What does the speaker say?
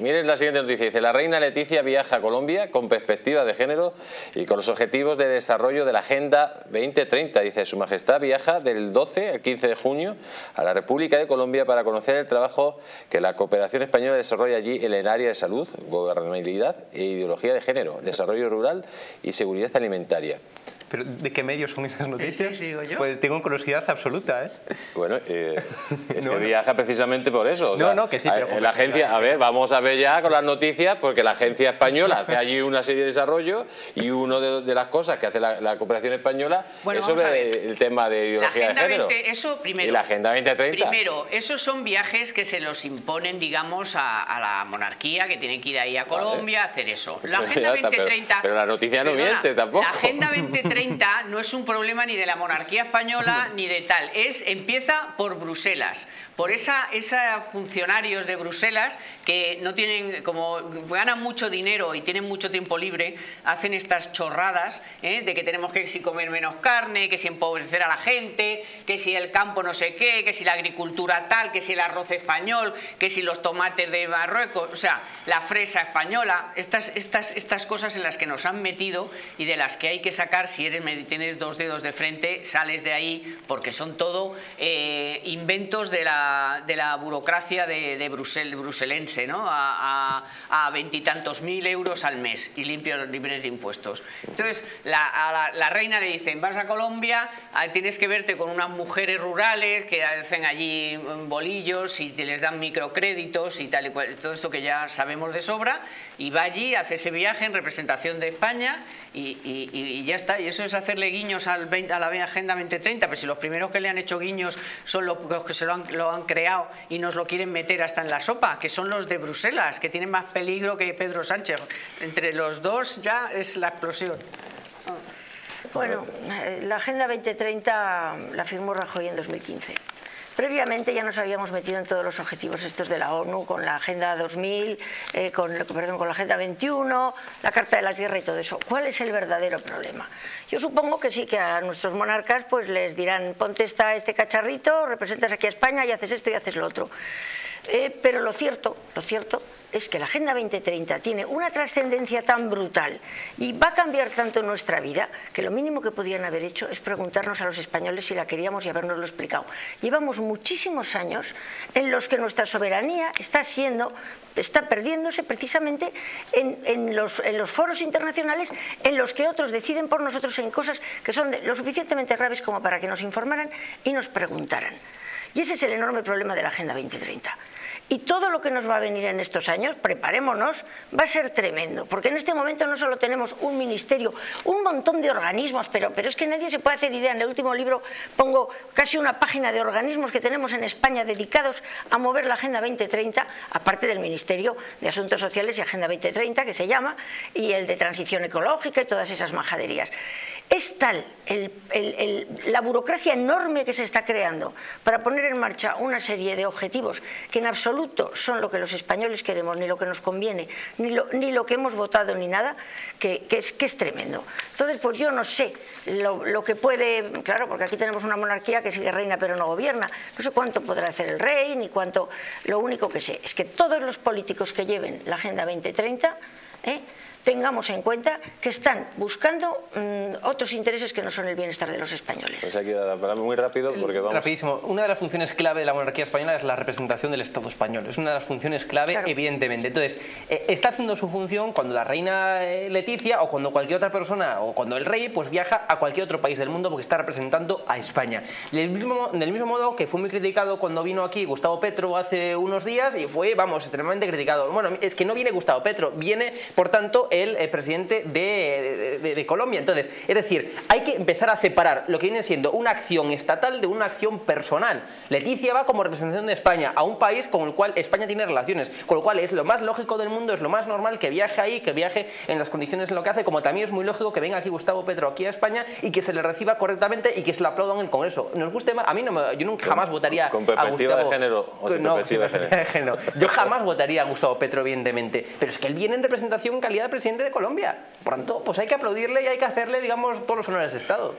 Miren la siguiente noticia. Dice, la reina Leticia viaja a Colombia con perspectiva de género y con los objetivos de desarrollo de la Agenda 2030. Dice, su majestad viaja del 12 al 15 de junio a la República de Colombia para conocer el trabajo que la cooperación española desarrolla allí en el área de salud, gobernabilidad e ideología de género, desarrollo rural y seguridad alimentaria. ¿Pero de qué medios son esas noticias? Pues tengo curiosidad absoluta, ¿eh? Bueno, eh, es que viaja precisamente por eso. no, no, que sí, pero... La agencia, a ver, vamos a ver ya con las noticias, porque la agencia española hace allí una serie de desarrollo y una de, las cosas que hace la, cooperación española es sobre el tema de ideología de género. eso primero. Y la Agenda 2030. Primero, esos son viajes que se los imponen, digamos, a, la monarquía, que tienen que ir ahí a Colombia a hacer eso. La Agenda 2030... Pero, la noticia no miente tampoco. La Agenda 2030 no es un problema ni de la monarquía española ni de tal, es empieza por Bruselas por esa, esa funcionarios de Bruselas que no tienen, como ganan mucho dinero y tienen mucho tiempo libre, hacen estas chorradas ¿eh? de que tenemos que si comer menos carne, que si empobrecer a la gente, que si el campo no sé qué, que si la agricultura tal, que si el arroz español, que si los tomates de Marruecos, o sea, la fresa española, estas, estas, estas cosas en las que nos han metido y de las que hay que sacar, si tienes dos dedos de frente, sales de ahí, porque son todo eh, inventos de la de la burocracia de, de bruselense, ¿no? a veintitantos mil euros al mes y limpios libres de impuestos. Entonces, a la, reina le dicen, vas a Colombia, tienes que verte con unas mujeres rurales que hacen allí mm, bolillos y te les dan microcréditos y tal y cual, todo esto que ya sabemos de sobra, y va allí, hace ese viaje en representación de España y, ya está. Y es hacerle guiños al a la Agenda 2030, pero si los primeros que le han hecho guiños son los, que se lo han, lo han creado y nos lo quieren meter hasta en la sopa, que son los de Bruselas, que tienen más peligro que Pedro Sánchez. Entre los dos ya es la explosión. Bueno, eh, la Agenda 2030 la firmó Rajoy en 2015. Previamente ya nos habíamos metido en todos los objetivos estos de la ONU, con la Agenda 2000, eh, con, la Agenda 21, la Carta de la Tierra y todo eso. ¿Cuál es el verdadero problema? Yo supongo que sí, que a nuestros monarcas pues les dirán, ponte esta, este cacharrito, representas aquí a España y haces esto y haces lo otro. Eh, pero lo cierto, lo cierto es que la Agenda 2030 tiene una trascendencia tan brutal y va a cambiar tanto nuestra vida que lo mínimo que podían haber hecho es preguntarnos a los españoles si la queríamos y habernoslo explicado. Llevamos muchísimos años en los que nuestra soberanía está siendo, está perdiéndose precisamente en, los, en los foros internacionales en los que otros deciden por nosotros en cosas que son lo suficientemente graves como para que nos informaran y nos preguntaran. Y ese es el enorme problema de la Agenda 2030. Y todo lo que nos va a venir en estos años, preparémonos, va a ser tremendo, porque en este momento no solo tenemos un ministerio, un montón de organismos, pero, pero es que nadie se puede hacer idea. En el último libro pongo casi una página de organismos que tenemos en España dedicados a mover la Agenda 2030, aparte del Ministerio de Asuntos Sociales y Agenda 2030, que se llama, y el de Transición Ecológica y todas esas majaderías. Es tal la burocracia enorme que se está creando para poner en marcha una serie de objetivos que en absoluto son lo que los españoles queremos, ni lo que nos conviene, ni lo, ni lo que hemos votado, ni nada, que, es, que es tremendo. Entonces, pues yo no sé lo, que puede, claro, porque aquí tenemos una monarquía que sigue reina pero no gobierna, no sé cuánto podrá hacer el rey, ni cuánto, lo único que sé es que todos los políticos que lleven la Agenda 2030, ¿eh? Tengamos en cuenta que están buscando mm, otros intereses que no son el bienestar de los españoles. Pues aquí muy rápido porque vamos... Rapidísimo. Una de las funciones clave de la monarquía española es la representación del Estado español. Es una de las funciones clave, evidentemente. Entonces, eh, está haciendo su función cuando la reina eh, Leticia o cuando cualquier otra persona o cuando el rey pues viaja a cualquier otro país del mundo porque está representando a España. Del mismo, del mismo modo que fue muy criticado cuando vino aquí Gustavo Petro hace unos días y fue, vamos, extremadamente criticado. Bueno, es que no viene Gustavo Petro, viene, por tanto, el eh, presidente de, Colombia. Entonces, es decir, hay que empezar a separar lo que viene siendo una acción estatal de una acción personal. Leticia va como representación de España a un país con el cual España tiene relaciones, con lo cual es lo más lógico del mundo, es lo más normal que viaje ahí, que viaje en las condiciones en lo que hace, como también es muy lógico que venga aquí Gustavo Petro aquí a España y que se le reciba correctamente y que se le aplaudan en el Congreso. Nos guste más, a mí no me, yo nunca jamás votaría con perspectiva de género o sin perspectiva, de género. Yo jamás votaría a Gustavo Petro evidentemente, pero es que él viene en representación en calidad de presidente de Colombia. Por tanto, pues hay que aplaudirle y hay que hacerle, digamos, todos los honores de Estado.